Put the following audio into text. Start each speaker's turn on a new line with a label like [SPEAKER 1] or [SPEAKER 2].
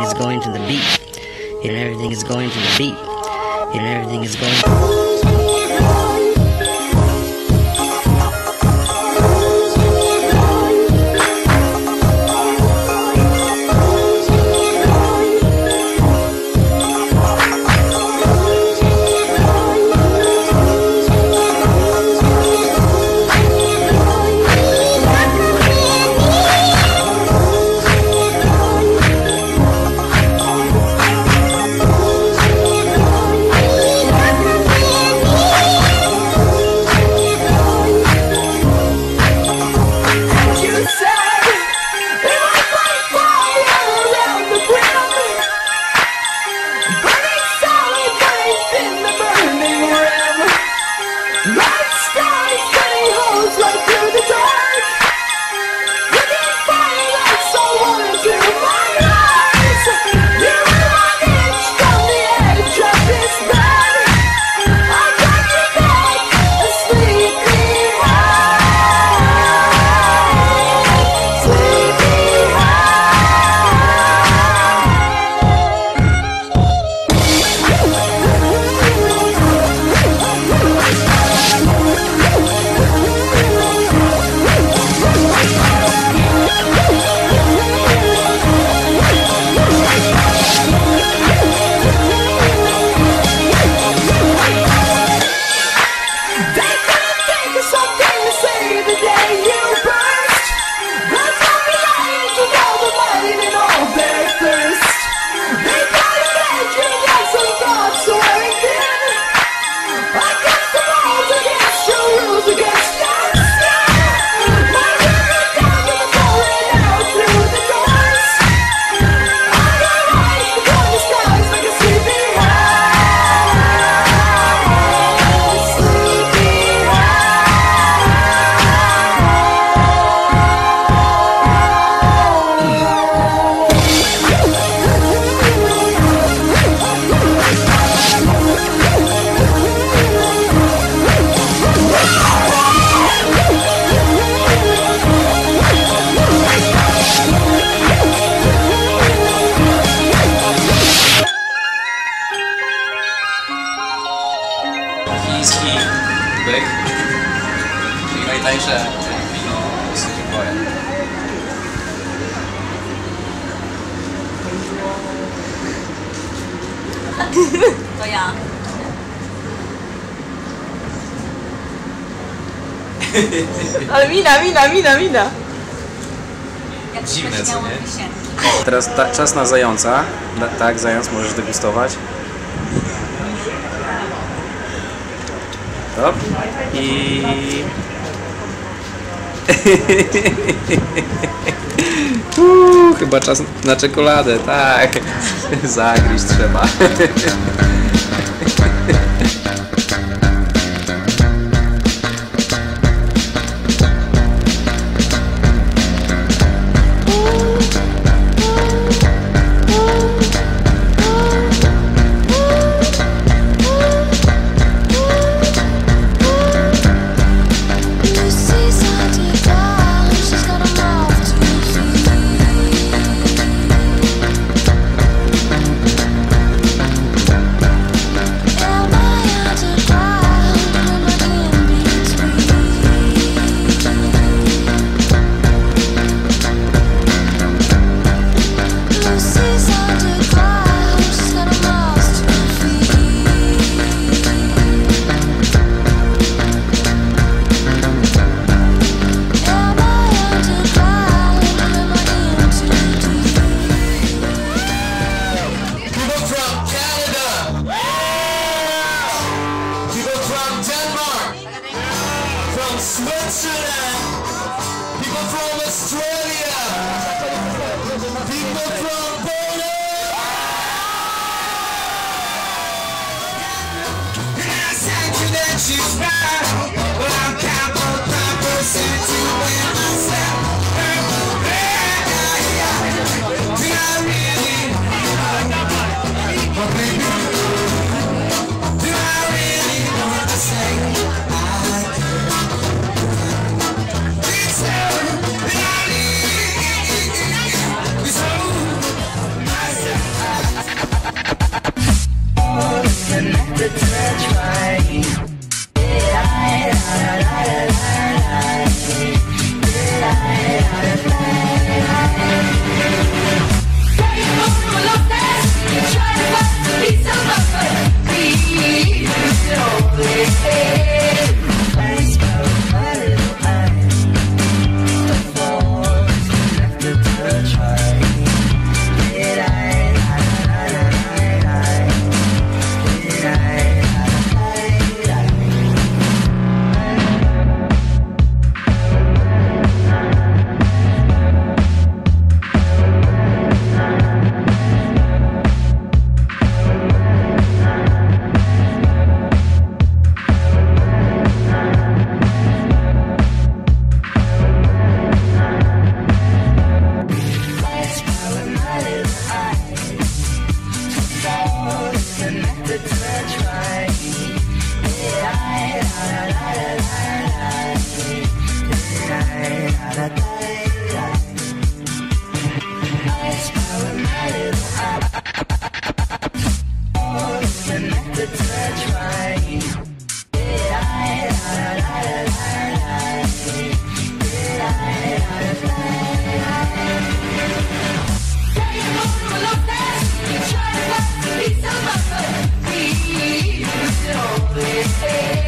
[SPEAKER 1] everything is going to the beat. And everything is going to the beat. And everything is going
[SPEAKER 2] Rock! i
[SPEAKER 3] byk. I najtańsze wino z Dziękuję.
[SPEAKER 4] To ja.
[SPEAKER 5] Ale mina, mina, mina, mina.
[SPEAKER 4] Jak
[SPEAKER 3] co nie? Teraz ta, czas na zająca. Na, tak, zając możesz degustować. Hop. I... Uuu, chyba czas na czekoladę, tak. Zagryźć trzeba.
[SPEAKER 6] Switzerland, people from Australia, people from Poland. And
[SPEAKER 2] I said you that she's right. Try to